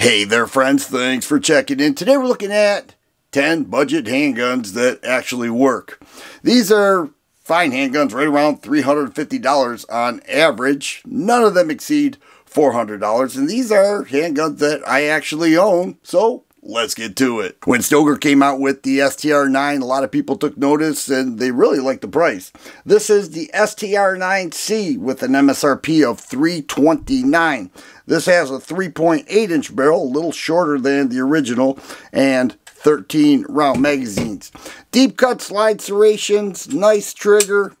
Hey there, friends. Thanks for checking in. Today we're looking at 10 budget handguns that actually work. These are fine handguns right around $350 on average. None of them exceed $400. And these are handguns that I actually own. So let's get to it. When Stoeger came out with the STR9, a lot of people took notice and they really liked the price. This is the STR9C with an MSRP of 329. This has a 3.8 inch barrel, a little shorter than the original, and 13 round magazines. Deep cut slide serrations, nice trigger.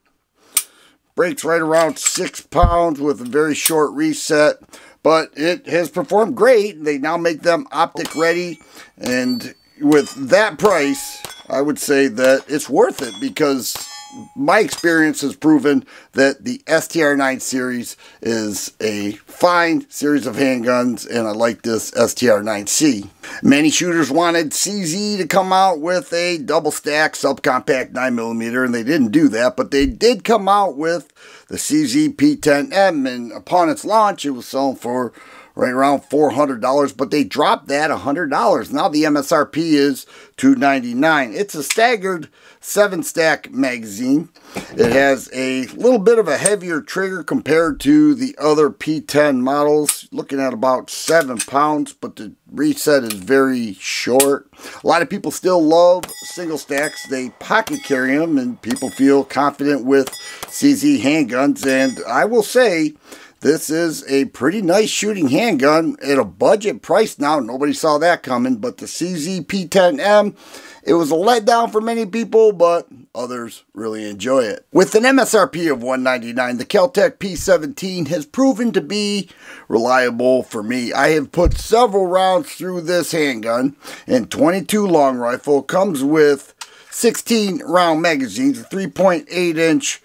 Breaks right around six pounds with a very short reset but it has performed great. They now make them optic ready, and with that price, I would say that it's worth it because my experience has proven that the STR9 series is a fine series of handguns, and I like this STR9C. Many shooters wanted CZ to come out with a double stack subcompact 9mm, and they didn't do that, but they did come out with the CZ P10M, and upon its launch, it was selling for right around $400, but they dropped that $100. Now the MSRP is 299. It's a staggered seven stack magazine. It has a little bit of a heavier trigger compared to the other P10 models, looking at about seven pounds, but the reset is very short. A lot of people still love single stacks. They pocket carry them and people feel confident with CZ handguns. And I will say, this is a pretty nice shooting handgun at a budget price now. Nobody saw that coming, but the CZ P10M, it was a letdown for many people, but others really enjoy it. With an MSRP of 199 the Keltec P17 has proven to be reliable for me. I have put several rounds through this handgun, and 22 long rifle comes with 16 round magazines, a 3.8 inch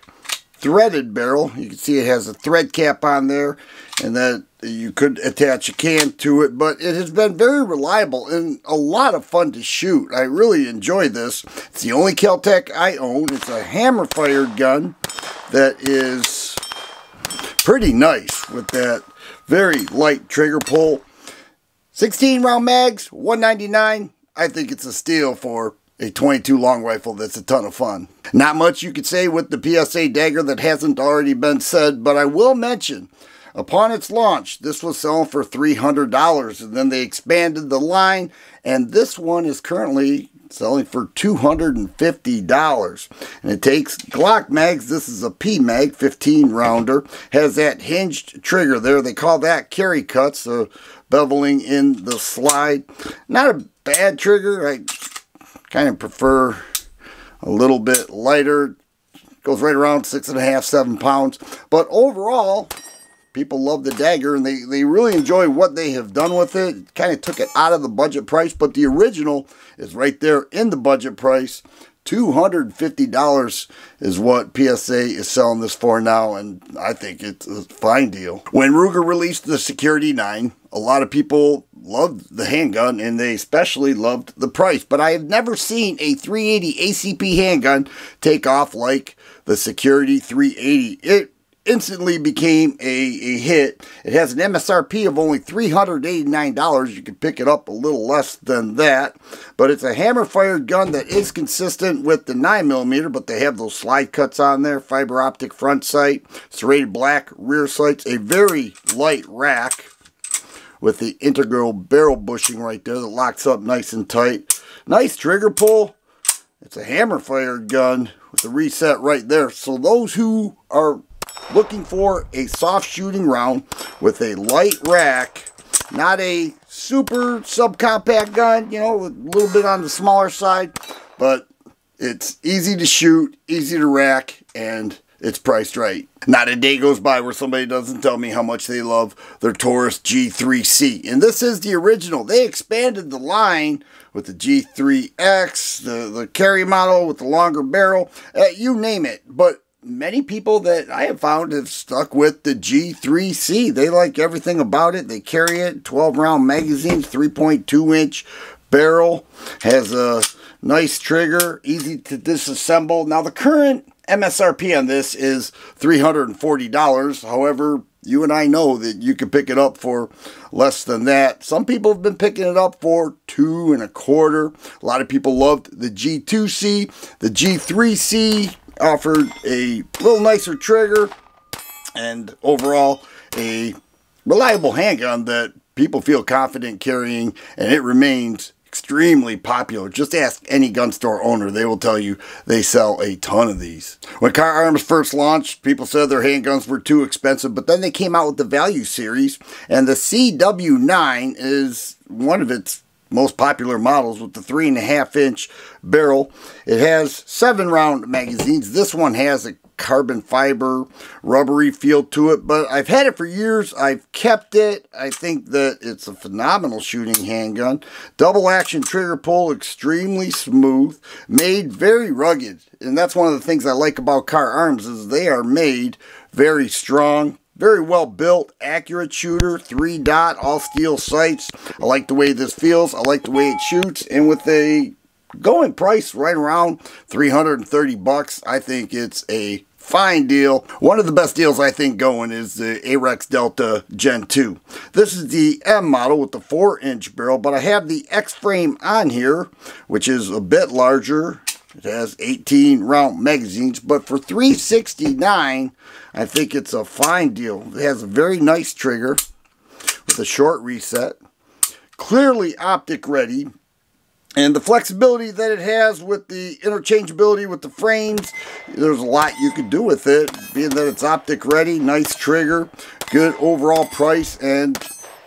threaded barrel. You can see it has a thread cap on there and that you could attach a can to it, but it has been very reliable and a lot of fun to shoot. I really enjoy this. It's the only Keltec I own. It's a hammer fired gun that is pretty nice with that very light trigger pull. 16 round mags, 199 I think it's a steal for a 22 long rifle that's a ton of fun. Not much you could say with the PSA dagger that hasn't already been said, but I will mention upon its launch, this was selling for $300 and then they expanded the line and this one is currently selling for $250. And it takes Glock mags. This is a PMAG, 15 rounder. Has that hinged trigger there. They call that carry cuts, so beveling in the slide. Not a bad trigger. I kind of prefer a little bit lighter. Goes right around six and a half, seven pounds. But overall, people love the dagger and they, they really enjoy what they have done with it. Kind of took it out of the budget price, but the original is right there in the budget price. $250 is what PSA is selling this for now, and I think it's a fine deal. When Ruger released the Security 9, a lot of people loved the handgun, and they especially loved the price, but I have never seen a 380 ACP handgun take off like the Security 380. It instantly became a, a hit. It has an MSRP of only $389. You can pick it up a little less than that. But it's a hammer-fired gun that is consistent with the 9mm, but they have those slide cuts on there, fiber optic front sight, serrated black rear sights, a very light rack with the integral barrel bushing right there that locks up nice and tight. Nice trigger pull. It's a hammer-fired gun with the reset right there. So those who are looking for a soft shooting round with a light rack, not a super subcompact gun, you know, a little bit on the smaller side, but it's easy to shoot, easy to rack, and it's priced right. Not a day goes by where somebody doesn't tell me how much they love their Taurus G3C. And this is the original. They expanded the line with the G3X, the, the carry model with the longer barrel, uh, you name it. But many people that I have found have stuck with the G3C. They like everything about it. They carry it, 12 round magazines, 3.2 inch barrel, has a nice trigger, easy to disassemble. Now the current MSRP on this is $340. However, you and I know that you can pick it up for less than that. Some people have been picking it up for two and a quarter. A lot of people loved the G2C. The G3C offered a little nicer trigger and overall a reliable handgun that people feel confident carrying and it remains extremely popular. Just ask any gun store owner, they will tell you they sell a ton of these. When Kahr Arms first launched, people said their handguns were too expensive, but then they came out with the value series, and the CW9 is one of its most popular models with the three and a half inch barrel. It has seven round magazines. This one has a carbon fiber, rubbery feel to it, but I've had it for years. I've kept it. I think that it's a phenomenal shooting handgun. Double action trigger pull, extremely smooth, made very rugged. And that's one of the things I like about Kahr Arms is they are made very strong, very well built, accurate shooter, three dot, all steel sights. I like the way this feels. I like the way it shoots. And with a going price right around 330 bucks. I think it's a fine deal. One of the best deals I think going is the Arex Delta Gen 2. This is the M model with the 4 inch barrel, but I have the X frame on here, which is a bit larger. It has 18 round magazines, but for 369 I think it's a fine deal. It has a very nice trigger with a short reset. Clearly optic ready, and the flexibility that it has with the interchangeability with the frames there's a lot you could do with it being that it's optic ready nice trigger good overall price and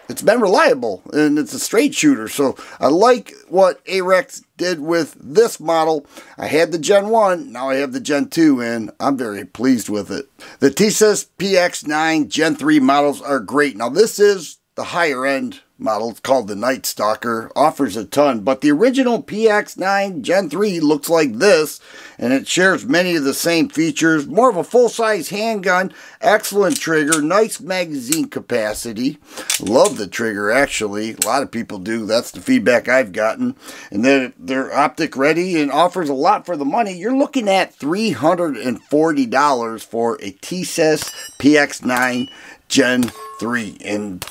it's been reliable and it's a straight shooter. So I like what Arex did with this model. I had the Gen 1 now I have the Gen 2 and I'm very pleased with it. The Tisas PX9 Gen 3 models are great. Now this is the higher end model. Called the Night Stalker. Offers a ton, but the original PX9 Gen 3 looks like this, and it shares many of the same features. More of a full-size handgun, excellent trigger, nice magazine capacity. Love the trigger, actually. A lot of people do. That's the feedback I've gotten. And then they're optic ready and offers a lot for the money. You're looking at $340 for a Tisas PX9 Gen 3. And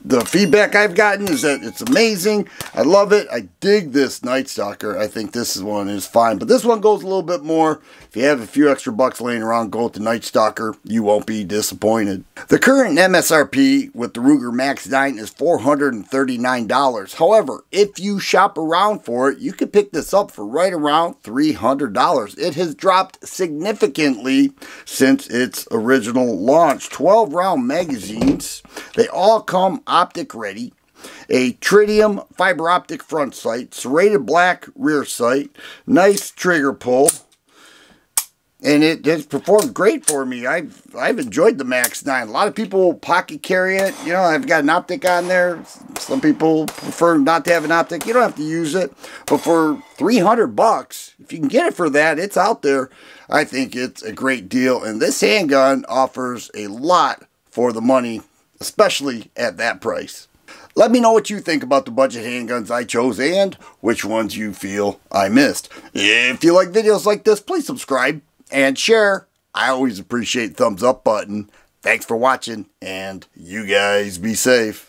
the feedback I've gotten is that it's amazing. I love it. I dig this Night Stalker. I think this one is fine. But this one goes a little bit more. If you have a few extra bucks laying around, go with the Night Stalker. You won't be disappointed. The current MSRP with the Ruger Max 9 is $439. However, if you shop around for it, you can pick this up for right around $300. It has dropped significantly since its original launch. 12 round magazines. They all come optic ready, a tritium fiber optic front sight, serrated black rear sight, nice trigger pull, and it has performed great for me. I've I've enjoyed the Max 9. A lot of people pocket carry it. You know, I've got an optic on there. Some people prefer not to have an optic. You don't have to use it. But for 300 bucks, if you can get it for that, it's out there. I think it's a great deal. And this handgun offers a lot for the money especially at that price. Let me know what you think about the budget handguns I chose and which ones you feel I missed. If you like videos like this, please subscribe and share. I always appreciate thumbs up button. Thanks for watching and you guys be safe.